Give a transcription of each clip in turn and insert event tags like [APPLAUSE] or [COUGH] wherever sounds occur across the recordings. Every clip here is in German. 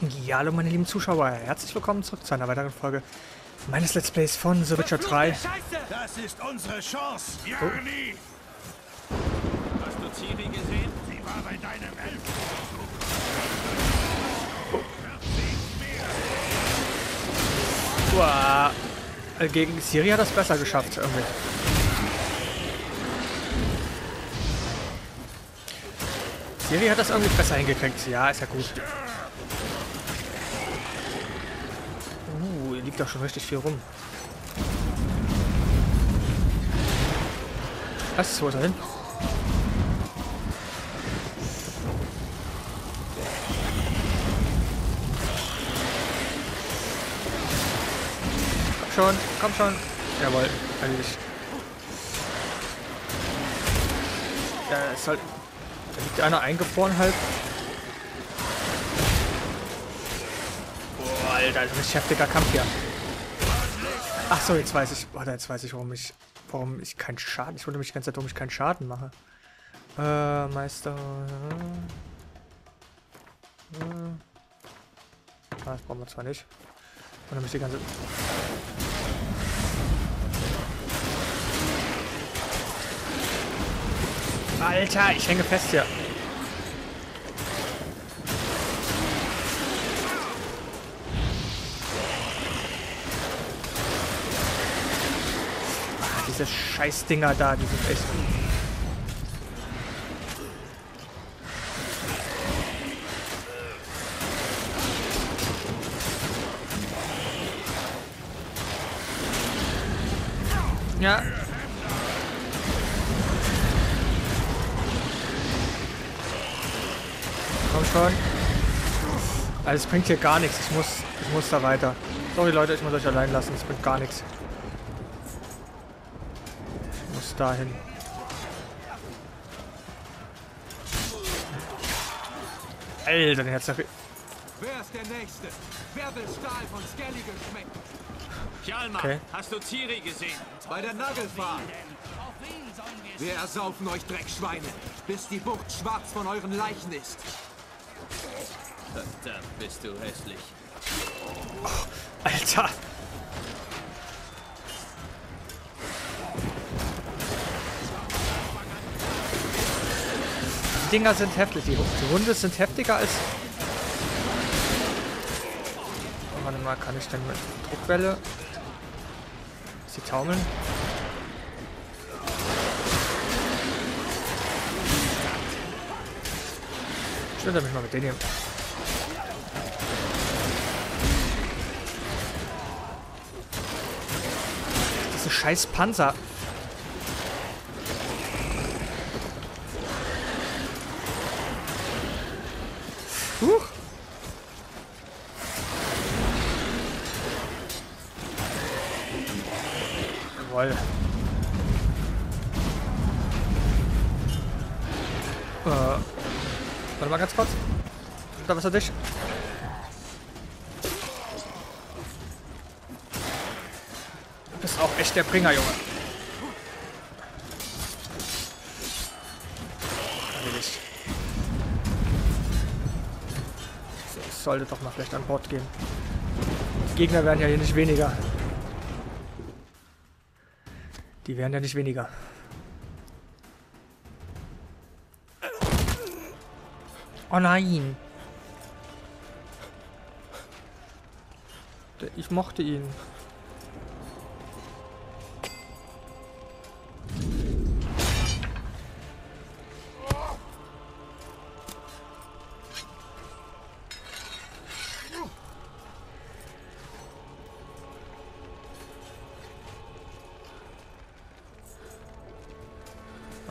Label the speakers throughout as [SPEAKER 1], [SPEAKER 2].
[SPEAKER 1] Ja, hallo meine lieben Zuschauer, herzlich willkommen zurück zu einer weiteren Folge meines Let's Plays von The Witcher 3.
[SPEAKER 2] Das ist unsere Chance,
[SPEAKER 1] Oh.
[SPEAKER 3] Hast du Ciri gesehen?
[SPEAKER 2] Sie war bei deinem Elfen.
[SPEAKER 1] Uah. Äh, Gegen Siri hat das besser geschafft irgendwie. Siri hat das irgendwie besser hingekriegt. Ja, ist ja gut. Uh, hier liegt doch schon richtig viel rum. Was? Wo ist er hin? Komm schon, komm schon. Jawohl, erledigt. Ja, ist halt. Da liegt einer eingefroren halt. Alter, das ist ein richtig heftiger Kampf hier. Ach so, jetzt weiß ich. Warte, jetzt weiß ich, warum ich. Warum ich keinen Schaden. Ich wundere mich die ganze Zeit, warum ich keinen Schaden mache. Äh, Meister. Äh, ah, das brauchen wir zwar nicht. Und dann muss ich die ganze. Alter, ich hänge fest hier. Diese Scheißdinger da, die sind echt. Ja. Komm schon. Also es bringt hier gar nichts. Ich muss, ich muss da weiter. Sorry Leute, ich muss euch allein lassen. Es bringt gar nichts. Muss dahin. Alter, den hat's ja...
[SPEAKER 4] Wer ist der Nächste? Wer will Stahl von Skellige schmecken?
[SPEAKER 3] Hjalmar,
[SPEAKER 1] Okay.
[SPEAKER 3] hast du Ciri gesehen?
[SPEAKER 4] Bei der Nagelfahrt. Wir ersaufen euch Dreckschweine, bis die Bucht schwarz von euren Leichen ist.
[SPEAKER 3] Verdammt, bist du hässlich.
[SPEAKER 1] Alter! Dinger sind heftig. Die, Hunde sind heftiger als... Warte mal, kann ich denn mit Druckwelle... Sie taumeln? Ich würde mich mal mit denen hier... Diese scheiß Panzer. Jawohl. Äh, warte mal ganz kurz. Da was für dich. Du bist auch echt der Bringer, Junge. Sollte doch mal vielleicht an Bord gehen. Die Gegner werden ja hier nicht weniger. Die werden ja nicht weniger. Oh nein. Ich mochte ihn.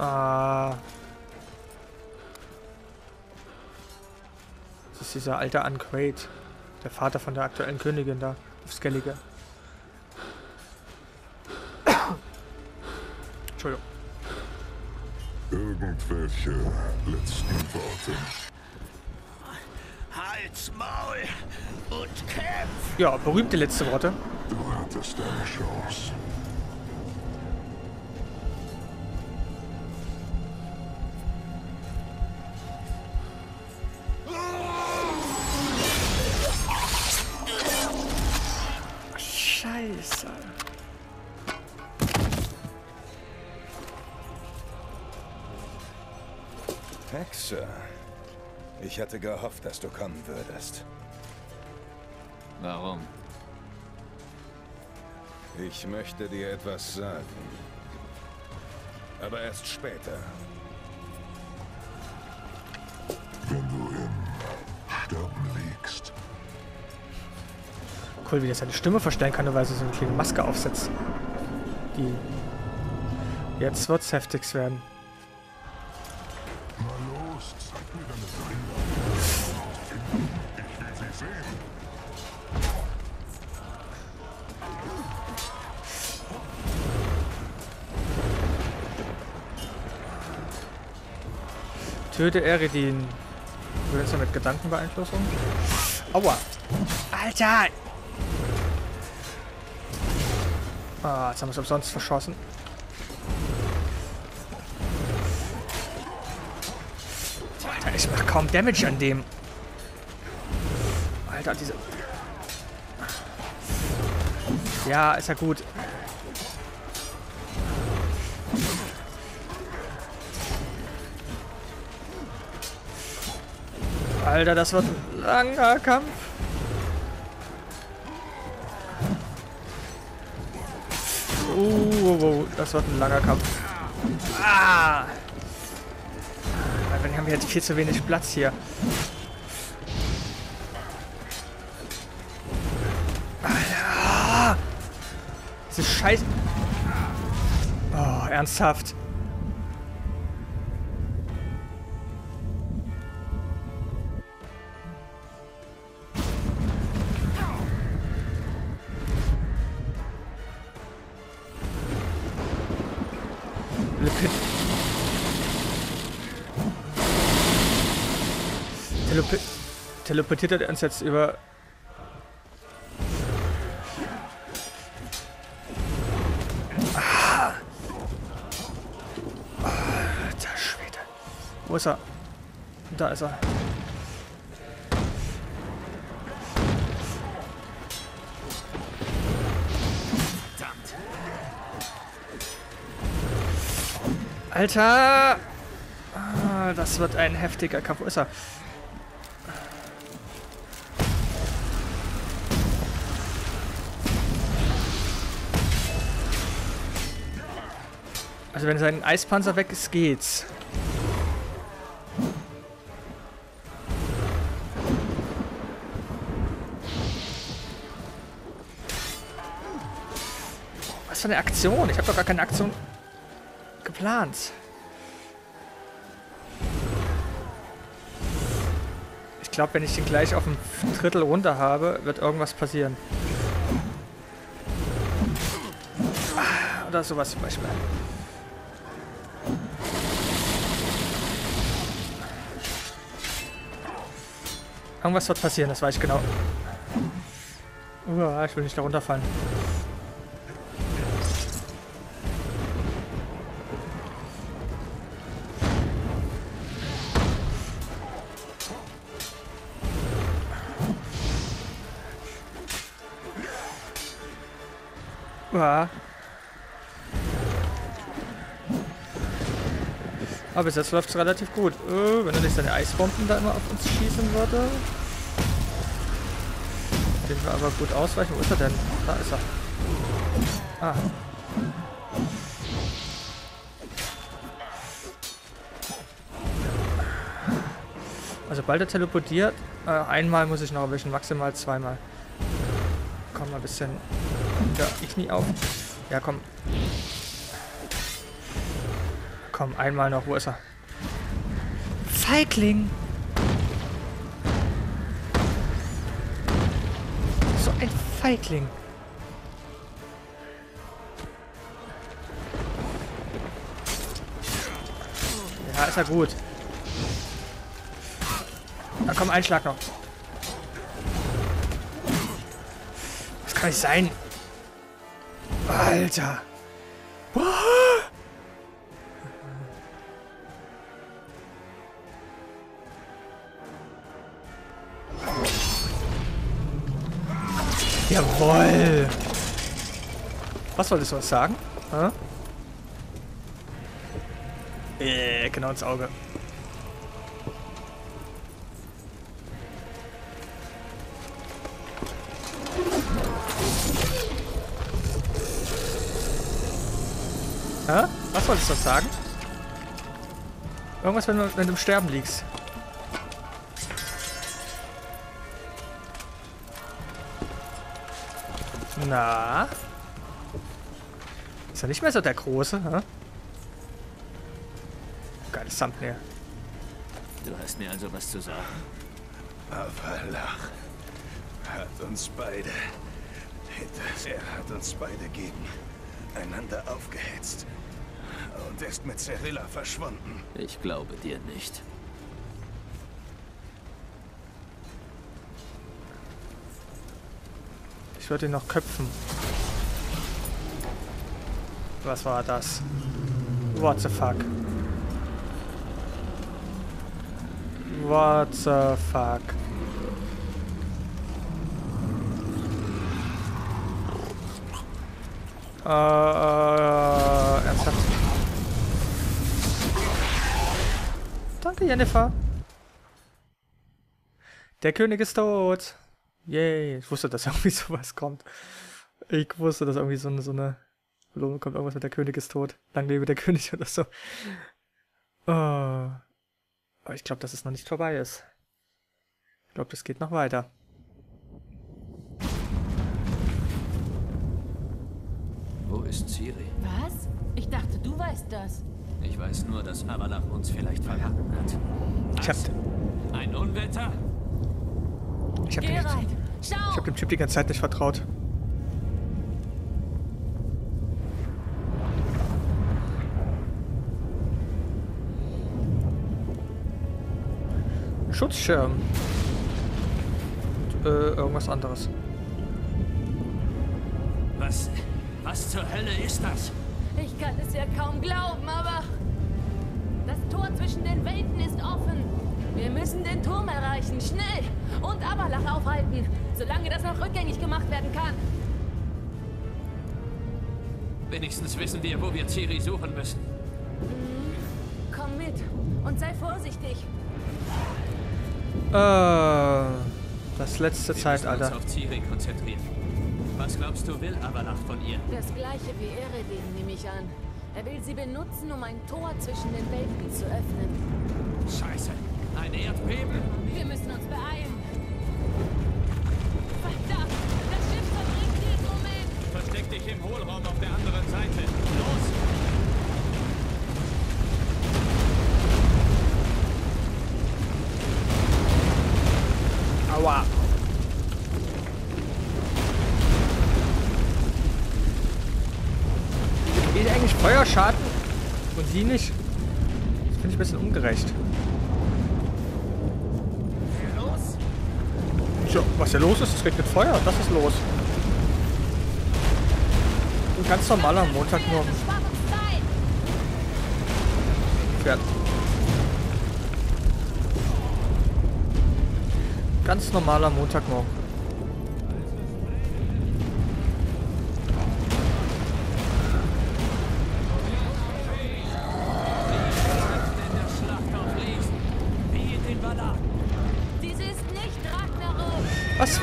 [SPEAKER 1] Ah. Das ist dieser alte Uncrate. Der Vater von der aktuellen Königin da. Auf Skellige. Entschuldigung.
[SPEAKER 5] Irgendwelche letzten Worte.
[SPEAKER 2] Halt's Maul und kämpf!
[SPEAKER 1] Ja, berühmte letzte Worte.
[SPEAKER 5] Du hattest deine Chance.
[SPEAKER 6] Hexe. Ich hatte gehofft, dass du kommen würdest.
[SPEAKER 3] Warum?
[SPEAKER 6] Ich möchte dir etwas sagen. Aber erst später.
[SPEAKER 5] Wenn du im Sterben liegst,
[SPEAKER 1] Cool, wie er seine Stimme verstellen kann, nur weil er so eine kleine Maske aufsetzt. Die. Jetzt wird's heftig werden. Töte Eridin. Du willst ja mit Gedankenbeeinflussung? Aua! Alter! Ah, jetzt haben wir es umsonst verschossen. Alter, ich mach kaum Damage an dem. Alter, diese... Ja, ist ja gut. Alter, das wird ein langer Kampf. Uh, uh, uh, das wird ein langer Kampf. Ah! Wir haben jetzt viel zu wenig Platz hier. Alter! Ist scheiße. Oh, ernsthaft. Teleportiert er uns jetzt über... Ah. Alter Schwede. Wo ist er? Da ist er. Alter! Ah, das wird ein heftiger Kampf. Wo ist er? Also wenn sein Eispanzer weg ist, geht's. Was für eine Aktion? Ich habe doch gar keine Aktion geplant. Ich glaube, wenn ich den gleich auf ein Drittel runter habe, wird irgendwas passieren. Ah, Oder sowas zum Beispiel. Irgendwas wird passieren, das weiß ich genau. Uah, ich will nicht da runterfallen. Aber bis jetzt läuft es relativ gut. Äh, wenn er nicht seine Eisbomben da immer auf uns schießen würde. Den wir aber gut ausweichen. Wo ist er denn? Da ist er. Ah. Also bald er teleportiert. Äh, einmal muss ich noch erwischen, maximal zweimal. Komm mal ein bisschen ja, ich nie auf. Ja, komm. Komm, einmal noch. Wo ist er? Feigling! So ein Feigling. Ja, ist ja gut. Da komm, ein Schlag noch. Das kann nicht sein. Alter. Boah. Jawoll! Was soll das was sagen? Hä? Äh, genau ins Auge. Hä? Was soll das was sagen? Irgendwas, wenn du, wenn du im Sterben liegst. Na? Ist er nicht mehr so der Große, hä? Geiles Thumbnail.
[SPEAKER 3] Du hast mir also was zu sagen.
[SPEAKER 6] Avalach hat uns beide. Er hat uns beide gegeneinander aufgehetzt. Und ist mit Cyrilla verschwunden.
[SPEAKER 3] Ich glaube dir nicht.
[SPEAKER 1] Ich würde ihn noch köpfen. Was war das? What the fuck? What the fuck? Äh, äh, ernsthaft? Danke, Jennifer. Der König ist tot. Yay. Ich wusste, dass [LAUGHS] irgendwie sowas kommt. Ich wusste, dass irgendwie so eine, so eine Belohnung kommt. Irgendwas mit der König ist tot. Lang lebe der [LAUGHS] König oder so. Oh. Aber ich glaube, dass es noch nicht vorbei ist. Ich glaube, das geht noch weiter.
[SPEAKER 3] Wo ist Ciri?
[SPEAKER 7] Was? Ich dachte, du weißt das.
[SPEAKER 3] Ich weiß nur, dass Avalach uns vielleicht verraten hat.
[SPEAKER 1] Ich hab,
[SPEAKER 3] Ein Unwetter?
[SPEAKER 1] Ich hab, dem, hab dem Typ die ganze Zeit nicht vertraut. Schutzschirm. Und, äh, irgendwas anderes.
[SPEAKER 3] Was? Was zur Hölle ist das?
[SPEAKER 7] Ich kann es ja kaum glauben, aber... Das Tor zwischen den Welten ist offen. Wir müssen den Turm erreichen, schnell. Und Avalach aufhalten, solange das noch rückgängig gemacht werden kann.
[SPEAKER 3] Wenigstens wissen wir, wo wir Ciri suchen müssen.
[SPEAKER 7] Komm mit und sei vorsichtig.
[SPEAKER 1] Äh, das letzte
[SPEAKER 3] Wir
[SPEAKER 1] Zeitalter.
[SPEAKER 3] uns auf Ciri konzentrieren. Was glaubst du, will Avalach von ihr?
[SPEAKER 7] Das gleiche wie Eredin, nehme ich an. Er will sie benutzen, um ein Tor zwischen den Welten zu öffnen.
[SPEAKER 3] Scheiße. Ein Erdbeben?
[SPEAKER 7] Wir müssen uns beeilen. Verdammt! Das Schiff verbringt jeden Moment!
[SPEAKER 3] Versteck dich im Hohlraum auf der anderen Seite. Los!
[SPEAKER 1] Aua. Geht eigentlich Feuerschaden und sie nicht? Das finde ich ein bisschen ungerecht. Tja, was hier los ist, es regnet Feuer. Das ist los. Ein ganz normaler Montagmorgen. Pferd. Ganz normaler Montagmorgen.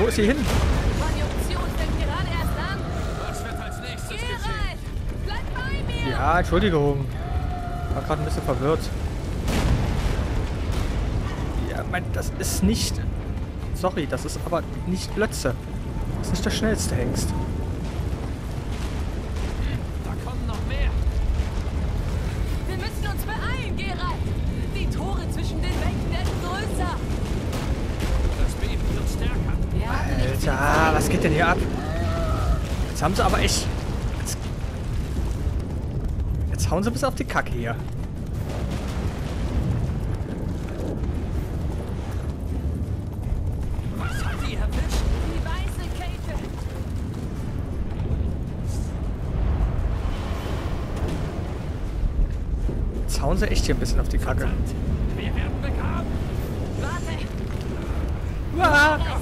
[SPEAKER 1] Wo ist sie hin? Ja, Entschuldigung. War gerade ein bisschen verwirrt. Ja, mein, das ist nicht. Sorry, das ist aber nicht Blötze. Das ist nicht der schnellste Hengst. Geht denn hier ab? Jetzt haben sie aber echt. Jetzt, jetzt hauen sie bis auf die Kacke hier. Jetzt hauen sie echt hier ein bisschen auf die Kacke.
[SPEAKER 3] Wir werden begraben.
[SPEAKER 7] Warte!
[SPEAKER 1] Ah,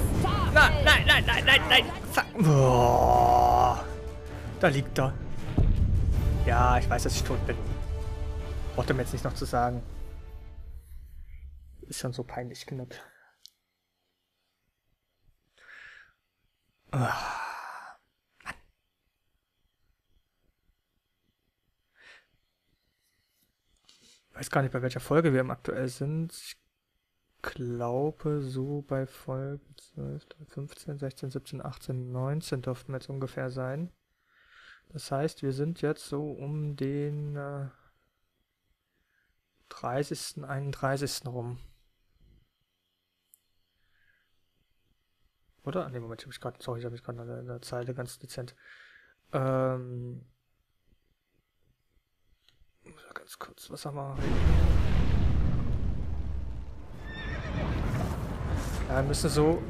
[SPEAKER 1] nein, nein, nein, nein. Fuck. Boah. Da liegt er. Ja, ich weiß, dass ich tot bin. Braucht er mir jetzt nicht noch zu sagen. Ist schon so peinlich genug. Ah, Mann. weiß gar nicht, bei welcher Folge wir im aktuell sind. Ich glaube, so bei Folge 12, 15, 16, 17, 18, 19 dürften wir jetzt ungefähr sein. Das heißt, wir sind jetzt so um den äh, 30., 31. rum. Oder? Ah, Ne, Moment, ich habe gerade, sorry, ich habe mich gerade in der Zeile ganz dezent. Ähm, ganz kurz, was haben wir? Ja, müsste so.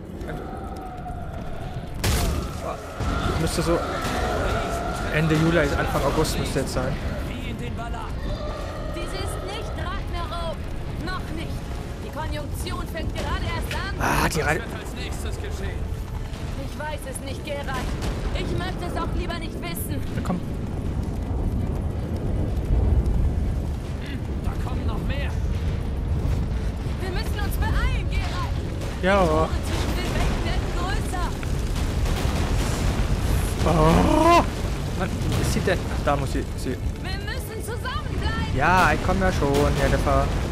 [SPEAKER 1] Müsste so. Ende Juli, Anfang August müsste jetzt sein.
[SPEAKER 3] Wie in den Balladen.
[SPEAKER 7] Dies ist nicht Ragnarok. Noch nicht. Die Konjunktion fängt gerade erst an.
[SPEAKER 1] Ah, die
[SPEAKER 3] wird als nächstes geschehen?
[SPEAKER 7] Ich weiß es nicht, Geralt. Ich möchte es auch lieber nicht wissen.
[SPEAKER 1] Komm.
[SPEAKER 3] Da kommen noch mehr.
[SPEAKER 7] Wir müssen uns beeilen, Geralt.
[SPEAKER 1] Ja. Oh. Mann, wo ist sie denn? Ach, da muss sie. sie.
[SPEAKER 7] Wir müssen zusammenbleiben.
[SPEAKER 1] Ja, ich komme ja schon, Jennifer.
[SPEAKER 3] Das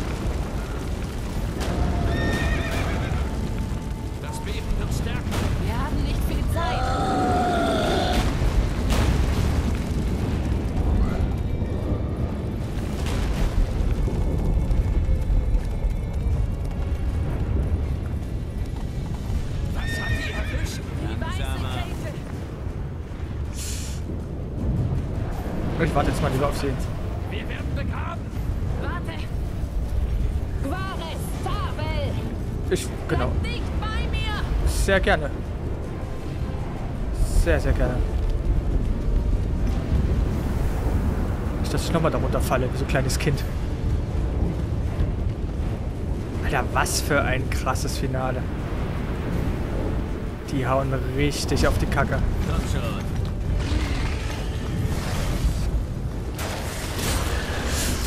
[SPEAKER 1] Sehr gerne. Sehr, sehr gerne. Nicht, dass ich nochmal darunter falle, wie so ein kleines Kind. Alter, was für ein krasses Finale. Die hauen richtig auf die Kacke.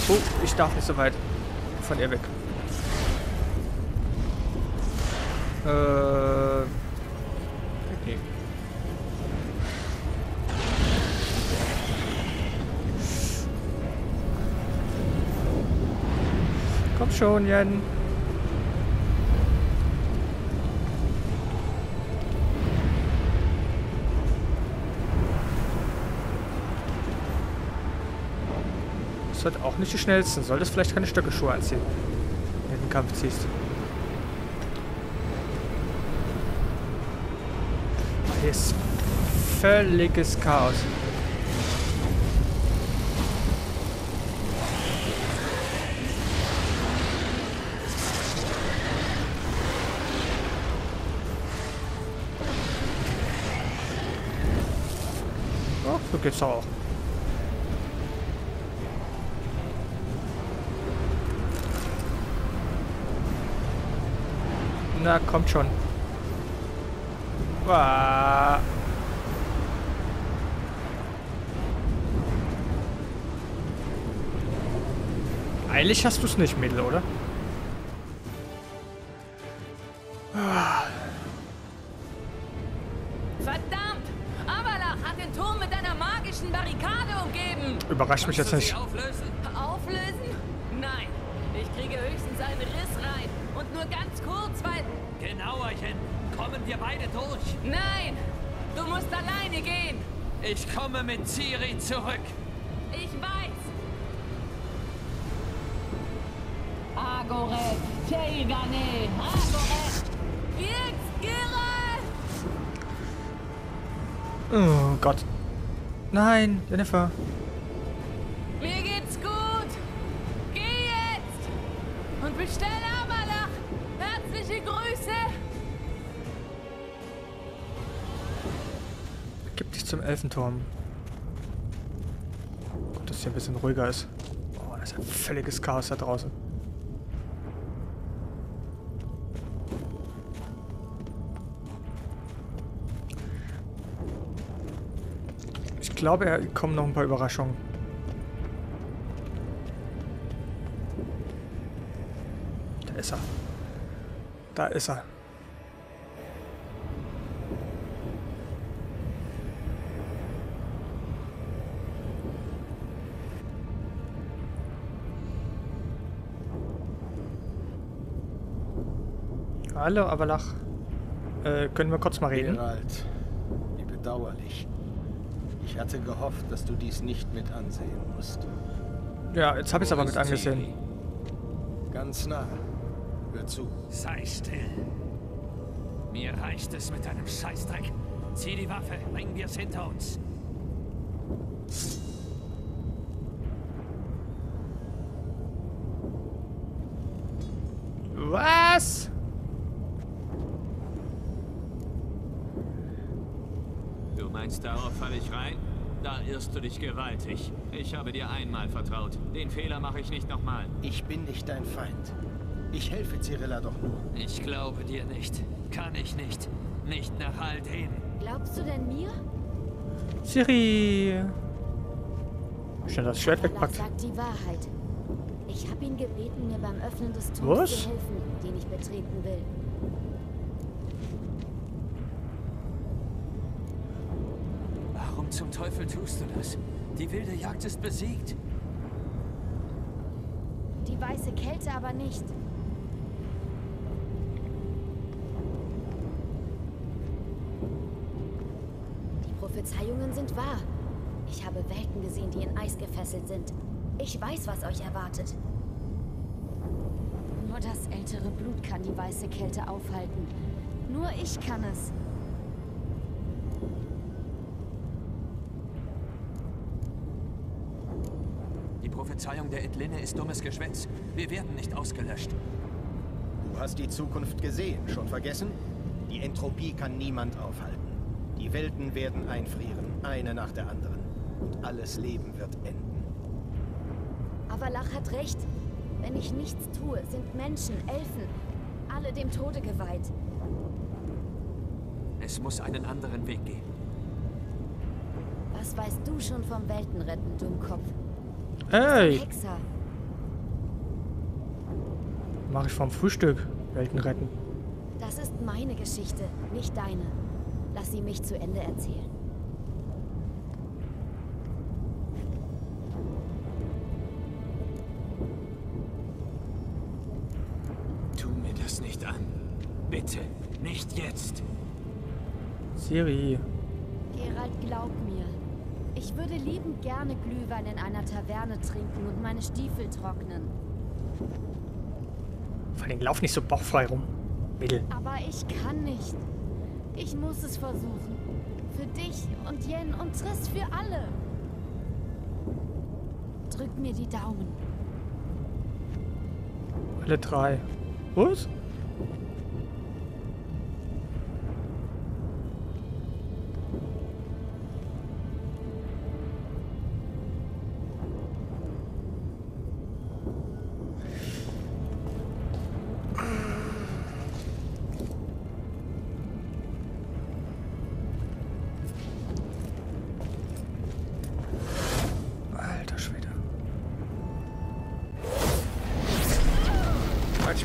[SPEAKER 1] Oh, ich darf nicht so weit von ihr weg. Äh. Schon, Jan. Das wird auch nicht die schnellsten. Solltest vielleicht keine Stöckelschuhe anziehen, wenn du den Kampf ziehst. Hier ist völliges Chaos. So geht's auch. Na, kommt schon. Uah. Eilig hast du es nicht, Mädel, oder?
[SPEAKER 7] Verdammt! Avalach hat den Turm mit magischen Barrikade umgeben.
[SPEAKER 1] Überrascht mich jetzt nicht.
[SPEAKER 3] auflösen?
[SPEAKER 7] Auflösen? Nein. Ich kriege höchstens einen Riss rein. Und nur ganz kurz, weil...
[SPEAKER 3] Genauerchen. Kommen wir beide durch.
[SPEAKER 7] Nein! Du musst alleine gehen.
[SPEAKER 3] Ich komme mit Ciri zurück.
[SPEAKER 7] Ich weiß. Agoret, Teigane, Agoret. Jetzt, Geralt!
[SPEAKER 1] Oh Gott. Nein, Jennifer.
[SPEAKER 7] Mir geht's gut. Geh jetzt. Und bestell Amalach. Herzliche Grüße.
[SPEAKER 1] Gib dich zum Elfenturm. Gut, dass hier ein bisschen ruhiger ist. Oh, das ist ein völliges Chaos da draußen. glaube, er kommen noch ein paar Überraschungen. Da ist er. Da ist er. Hallo, Avalach. Äh, können wir kurz mal reden?
[SPEAKER 8] Geralt, wie bedauerlich. Ich hatte gehofft, dass du dies nicht mit ansehen musst.
[SPEAKER 1] Ja, jetzt habe ich es aber mit angesehen.
[SPEAKER 8] Ganz nah. Hör zu.
[SPEAKER 3] Sei still. Mir reicht es mit deinem Scheißdreck. Zieh die Waffe, bringen wir es hinter uns.
[SPEAKER 1] Was?
[SPEAKER 3] Du meinst, darauf falle ich rein? Da irrst du dich gewaltig. Ich habe dir einmal vertraut. Den Fehler mache ich nicht nochmal.
[SPEAKER 8] Ich bin nicht dein Feind. Ich helfe Cyrilla doch nur.
[SPEAKER 3] Ich glaube dir nicht. Kann ich nicht. Nicht nach all dem.
[SPEAKER 7] Glaubst du denn mir?
[SPEAKER 1] Siri. Schnell das Schwert wegpackt.
[SPEAKER 7] sagt die Wahrheit. Ich habe ihn gebeten, mir beim Öffnen des Tores
[SPEAKER 1] Was?
[SPEAKER 7] zu helfen, den ich betreten will.
[SPEAKER 3] Zum Teufel tust du das? Die wilde Jagd ist besiegt.
[SPEAKER 7] Die weiße Kälte aber nicht. Die Prophezeiungen sind wahr. Ich habe Welten gesehen, die in Eis gefesselt sind. Ich weiß, was euch erwartet. Nur das ältere Blut kann die weiße Kälte aufhalten. Nur ich kann es.
[SPEAKER 3] Die Prophezeiung der Edlinne ist dummes Geschwätz. Wir werden nicht ausgelöscht.
[SPEAKER 8] Du hast die Zukunft gesehen. Schon vergessen? Die Entropie kann niemand aufhalten. Die Welten werden einfrieren, eine nach der anderen. Und alles Leben wird enden.
[SPEAKER 7] Aber Lach hat recht. Wenn ich nichts tue, sind Menschen, Elfen, alle dem Tode geweiht.
[SPEAKER 3] Es muss einen anderen Weg geben.
[SPEAKER 7] Was weißt du schon vom Weltenretten, Dummkopf?
[SPEAKER 1] Ey,
[SPEAKER 7] Hexer.
[SPEAKER 1] mache ich vom Frühstück. Welten retten.
[SPEAKER 7] Das ist meine Geschichte, nicht deine. Lass sie mich zu Ende erzählen.
[SPEAKER 3] Tu mir das nicht an. Bitte, nicht jetzt.
[SPEAKER 1] Siri.
[SPEAKER 7] Gerald, glaub mir. Ich würde liebend gerne Glühwein in einer Taverne trinken und meine Stiefel trocknen.
[SPEAKER 1] Vor allem lauf nicht so bauchfrei rum. Mädel.
[SPEAKER 7] Aber ich kann nicht. Ich muss es versuchen. Für dich und Jen und Triss für alle. Drück mir die Daumen.
[SPEAKER 1] Alle drei. Was?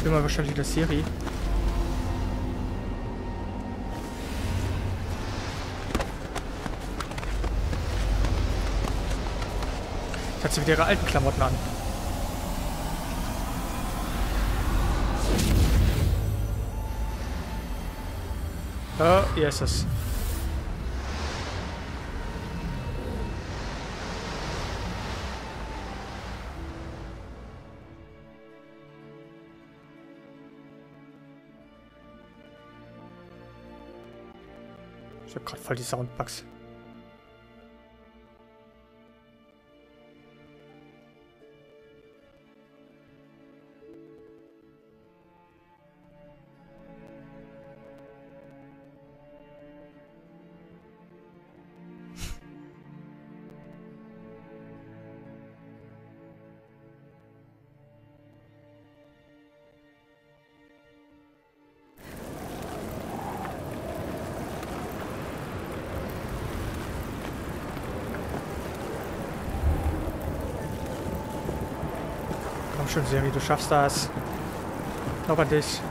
[SPEAKER 1] Bin mal wahrscheinlich wieder Siri. Jetzt hat sie wieder ihre alten Klamotten an. Oh, hier ist es. Voll die Soundbugs. Schon, Siri, du schaffst das. Glaub an dich.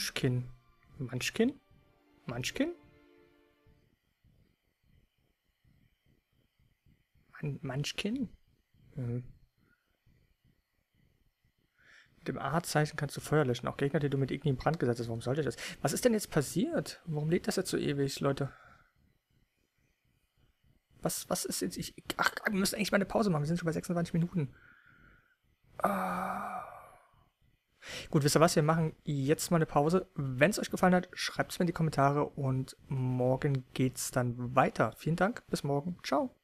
[SPEAKER 1] Munchkin. Munchkin? Munchkin? Man Munchkin? Hm. Mit dem A-Zeichen kannst du Feuer löschen. Auch Gegner, die du mit Igni in Brand gesetzt hast. Warum sollte das? Was ist denn jetzt passiert? Warum lädt das jetzt so ewig, Leute? Was, was ist jetzt? Ich, ach, wir müssen eigentlich mal eine Pause machen. Wir sind schon bei 26 Minuten. Ah. Gut, wisst ihr was? Wir machen jetzt mal eine Pause. Wenn es euch gefallen hat, schreibt es mir in die Kommentare und morgen geht's dann weiter. Vielen Dank. Bis morgen. Ciao.